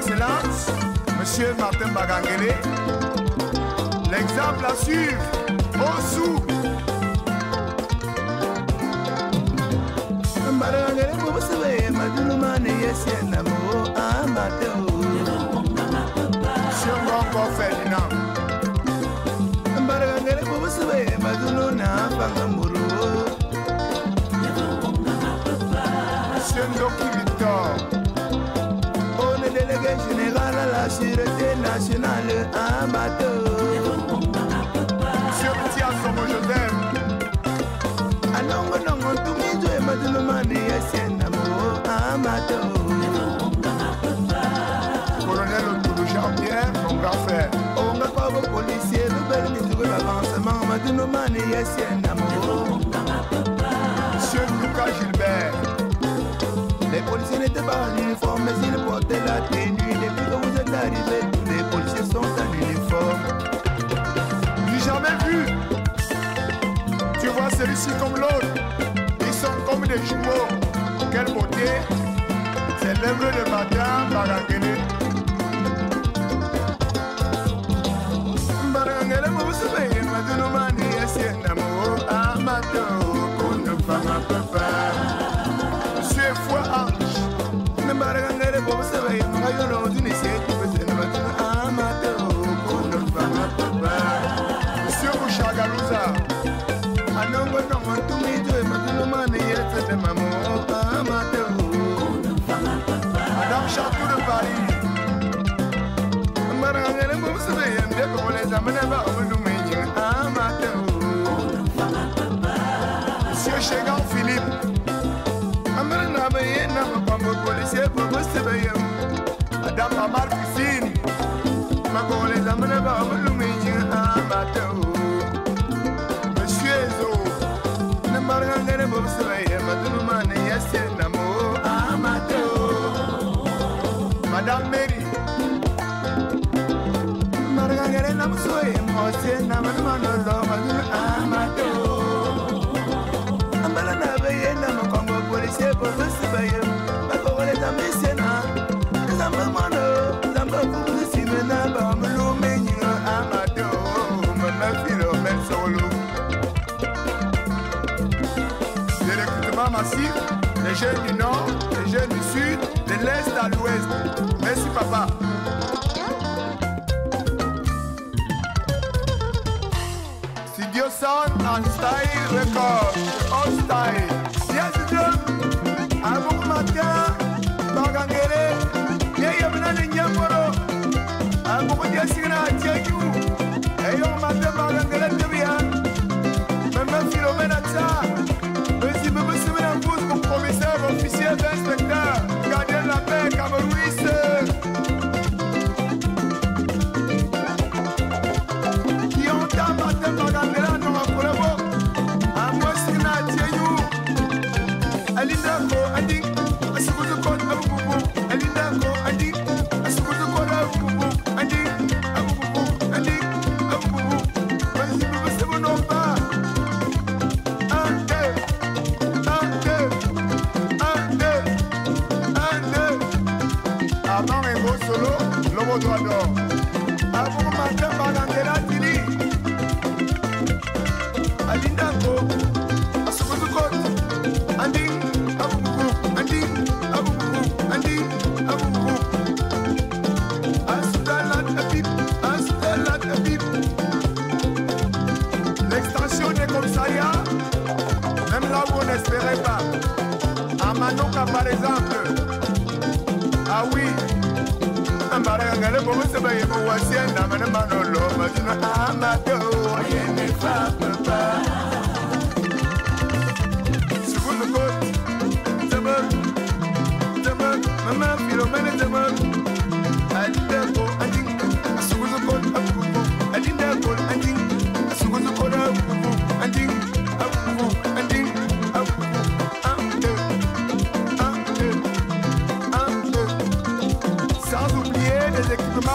Excellence, Monsieur Martin Bagangele. L'exemple à suivre, au ma. Sûreté nationale amateur. Monsieur Petit Assomo Joseph. Anongo nongo tumizwe mo amateur. Colonel Otoulou Jean-Pierre, mon grand frère. onga kwabo policier lobeli mituko l'avancement madulumane yesiena mo. Monsieur comme l'autre. Ils sont comme des jumeaux. Quelle beauté. C'est l'œuvre de matin, Barangene. bari mara ngene mum sebe yende ko wala zamana na ba yena ko pambo ko sebe yembo na ba ye na ma kwambo policier po bo se ba ye ma ko le zamana se na zamba ma no zamba fu si me na ba ma lu me ji a ma te o ma ma fi lo me solo Des recrutements massifs. Les jeunes du nord, les jeunes du sud, de l'est à l'ouest. Merci papa. your sound and style record. all style. Yes, John. I'm a get it. Yeah, you're not in Yamoro. I'm going to sing out you. Hey, oh. Solo, Lobo Droit d'Or. abubu matamba ngangera tili alindako asukutu kon andi abububu andi abububu andi abububu Asdalat Habib, Asdalat Habib. L'extension des commissariats, même là où on n'espérait pas. À Manoka par exemple. Ah oui, I'm a se ba yimu wasi na mene manolo majuna amato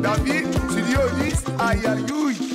David, 10, aïe, aïe, aïe.